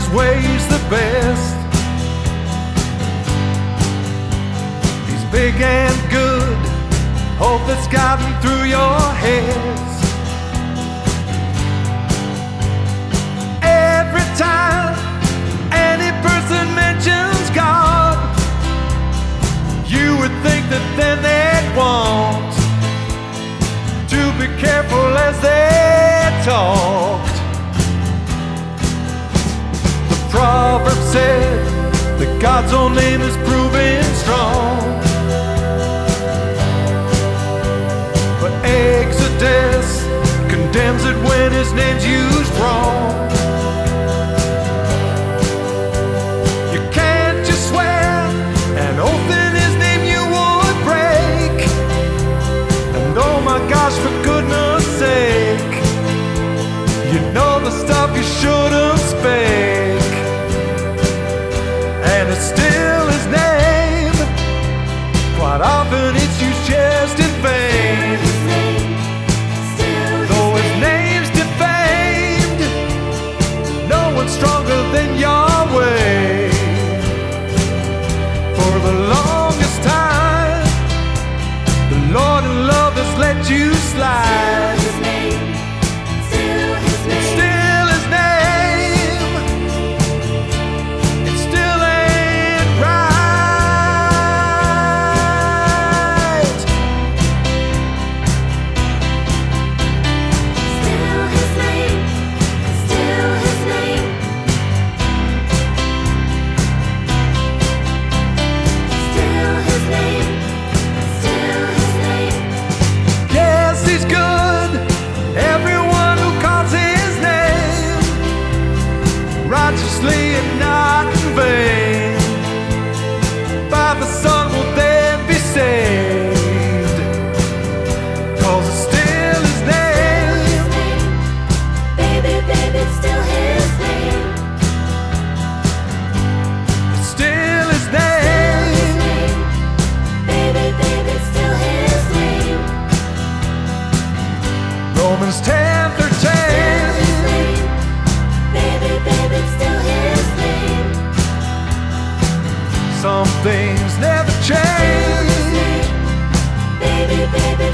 his ways the best. He's big and good, hope that's gotten through your heads. Every time any person mentions God, you would think that then they'd want to be careful as they God's own name is proven strong. But Exodus condemns it when his name's used wrong. You can't just swear an oath in his name you would break. And oh my gosh, Quite often it's used just in vain. Though his name's defamed, no one's stronger than Yahweh. For the longest time, the Lord in love has let you slide. Romans 10 13. Some things never change. Baby, baby,